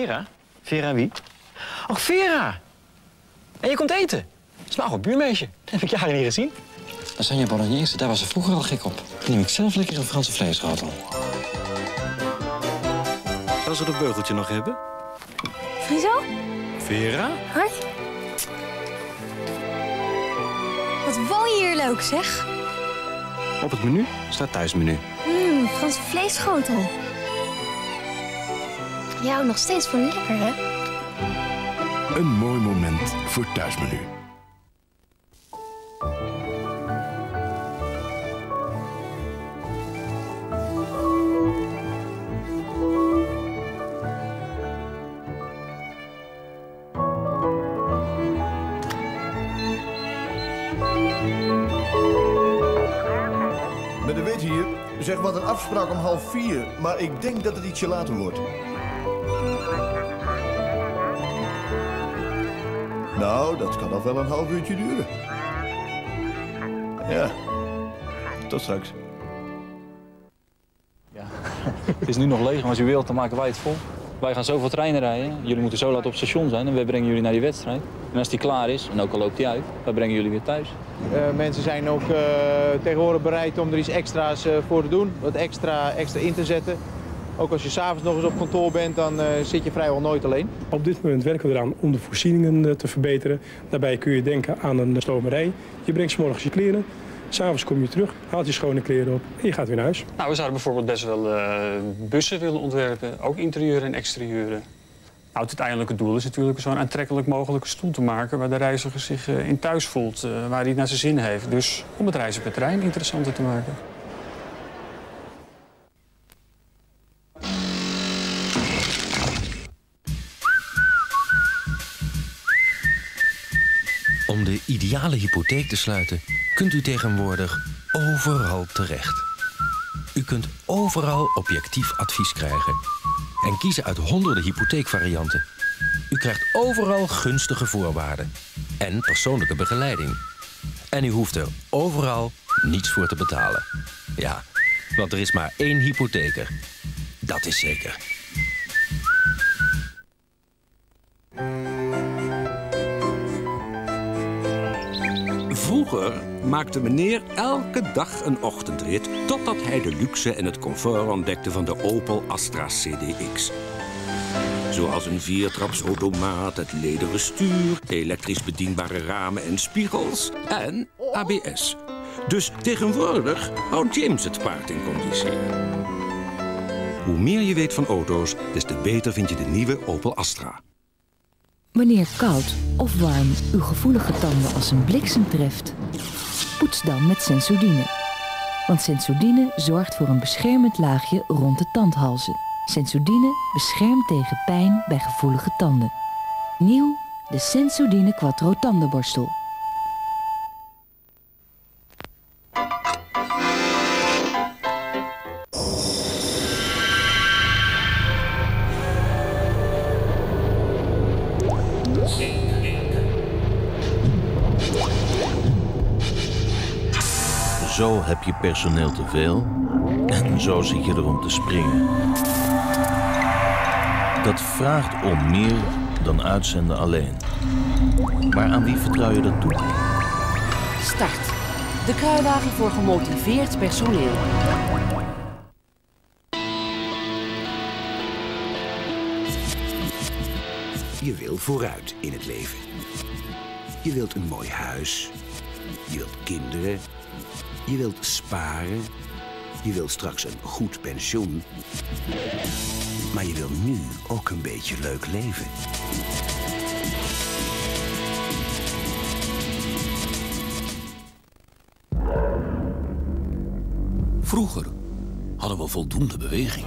Vera? Vera wie? Oh, Vera! En je komt eten? Dat is mijn oude buurmeisje. Dat heb ik jaren niet gezien. Lasagne bolognese, daar was ze vroeger al gek op. Dan neem ik zelf lekker een Franse vleesrotel. Zou ze dat beugeltje nog hebben? Friso? Vera? Hoi. Wat woon je hier leuk, zeg. Op het menu staat thuismenu. Mmm, Franse vleesschotel. Houdt nog steeds van lekker, hè? Een mooi moment voor thuismenu. Met de wit hier. Zeg wat een afspraak om half vier. Maar ik denk dat het ietsje later wordt. Nou, dat kan nog wel een half uurtje duren. Ja. Tot straks. Het is nu nog leeg, maar als u wilt, dan maken wij het vol. Wij gaan zoveel treinen rijden. Jullie moeten zo laat op het station zijn en wij brengen jullie naar die wedstrijd. En als die klaar is, en ook al loopt die uit, dan brengen jullie weer thuis. Eh, mensen zijn ook eh, tegenwoordig bereid om er iets extra's eh, voor te doen. Wat extra, extra in te zetten. Ook als je s'avonds nog eens op kantoor bent, dan eh, zit je vrijwel nooit alleen. Op dit moment werken we eraan om de voorzieningen eh, te verbeteren. Daarbij kun je denken aan een stomerij. Je brengt 's morgens je kleren, s'avonds kom je terug, haalt je schone kleren op en je gaat weer naar huis. Nou, we zouden bijvoorbeeld best wel eh, bussen willen ontwerpen, ook interieuren en exterieuren. Nou, het uiteindelijke doel is natuurlijk zo'n aantrekkelijk mogelijke stoel te maken... waar de reiziger zich in thuis voelt, eh, waar hij het naar zijn zin heeft. Dus om het reizen per trein interessanter te maken. Om de ideale hypotheek te sluiten kunt u tegenwoordig overal terecht. U kunt overal objectief advies krijgen en kiezen uit honderden hypotheekvarianten. U krijgt overal gunstige voorwaarden en persoonlijke begeleiding. En u hoeft er overal niets voor te betalen. Ja, want er is maar één hypotheker. Dat is zeker. Vroeger maakte meneer elke dag een ochtendrit... totdat hij de luxe en het comfort ontdekte van de Opel Astra CDX. Zoals een viertrapsautomaat, het lederen stuur... elektrisch bedienbare ramen en spiegels en ABS. Dus tegenwoordig houdt James het paard in conditie. Hoe meer je weet van auto's, des te beter vind je de nieuwe Opel Astra. Wanneer koud of warm uw gevoelige tanden als een bliksem treft, poets dan met Sensodyne. Want Sensodyne zorgt voor een beschermend laagje rond de tandhalzen. Sensodyne beschermt tegen pijn bij gevoelige tanden. Nieuw, de Sensodyne Quattro tandenborstel. Zo heb je personeel te veel en zo zit je erom te springen. Dat vraagt om meer dan uitzenden alleen. Maar aan wie vertrouw je dat toe? Start. De kruiwagen voor gemotiveerd personeel. Je wil vooruit in het leven. Je wilt een mooi huis. Je wilt kinderen. Je wilt sparen. Je wilt straks een goed pensioen. Maar je wil nu ook een beetje leuk leven. Vroeger hadden we voldoende beweging.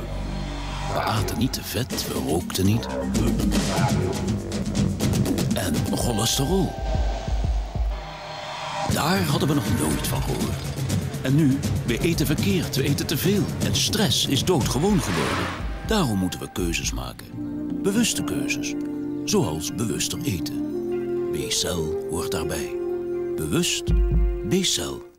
We aten niet te vet, we rookten niet. En cholesterol. Daar hadden we nog nooit van gehoord. En nu, we eten verkeerd, we eten te veel. En stress is doodgewoon geworden. Daarom moeten we keuzes maken. Bewuste keuzes. Zoals bewuster eten. B-cel hoort daarbij. Bewust B-cel.